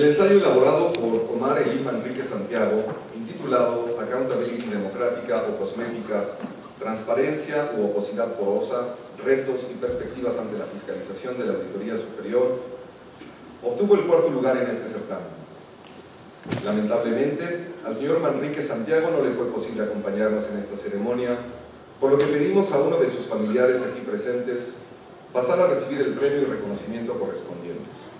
El ensayo elaborado por Omar Elim Enrique Santiago, intitulado Accountability Democrática o Cosmética, Transparencia u Oposidad Porosa, Retos y Perspectivas ante la Fiscalización de la Auditoría Superior, obtuvo el cuarto lugar en este certamen. Lamentablemente, al señor Manrique Santiago no le fue posible acompañarnos en esta ceremonia, por lo que pedimos a uno de sus familiares aquí presentes pasar a recibir el premio y reconocimiento correspondientes.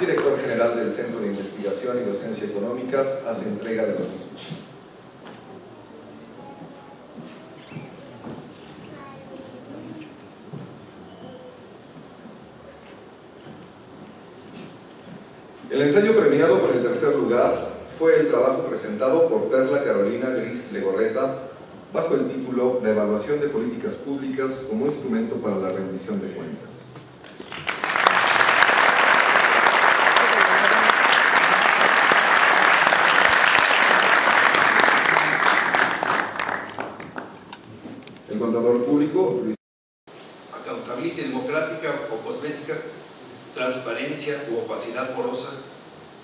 director general del Centro de Investigación y Hace entrega de los mismos. El ensayo premiado con el tercer lugar fue el trabajo presentado por Perla Carolina Gris Legorreta bajo el título La evaluación de políticas públicas como instrumento para la rendición de cuentas. El contador público, Luis. Accountability democrática o cosmética, transparencia u opacidad porosa,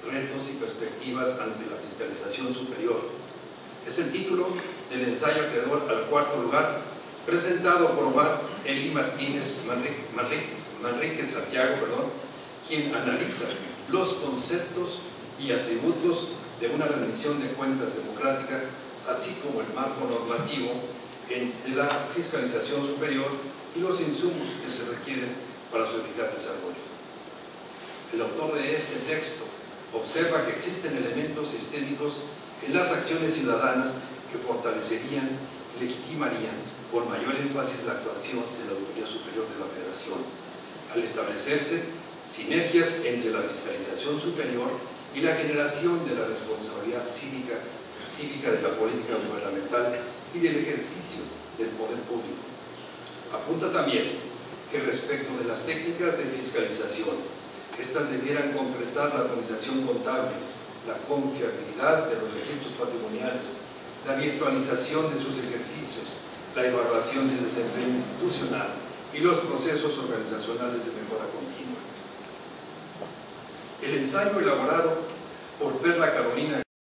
retos y perspectivas ante la fiscalización superior. Es el título del ensayo acreedor al cuarto lugar, presentado por Omar Eli Martínez Manrique, Santiago, perdón, quien analiza los conceptos y atributos de una rendición de cuentas democrática, así como el marco normativo de la fiscalización superior y los insumos que se requieren para su eficaz desarrollo. El autor de este texto observa que existen elementos sistémicos en las acciones ciudadanas que fortalecerían y legitimarían con mayor énfasis la actuación de la Autoridad Superior de la Federación, al establecerse sinergias entre la fiscalización superior y la generación de la responsabilidad cívica, cívica de la política gubernamental y del ejercicio del poder público. Apunta también que respecto de las técnicas de fiscalización, estas debieran concretar la organización contable, la confiabilidad de los registros patrimoniales, la virtualización de sus ejercicios, la evaluación del desempeño institucional y los procesos organizacionales de mejora continua. El ensayo elaborado por Perla Carolina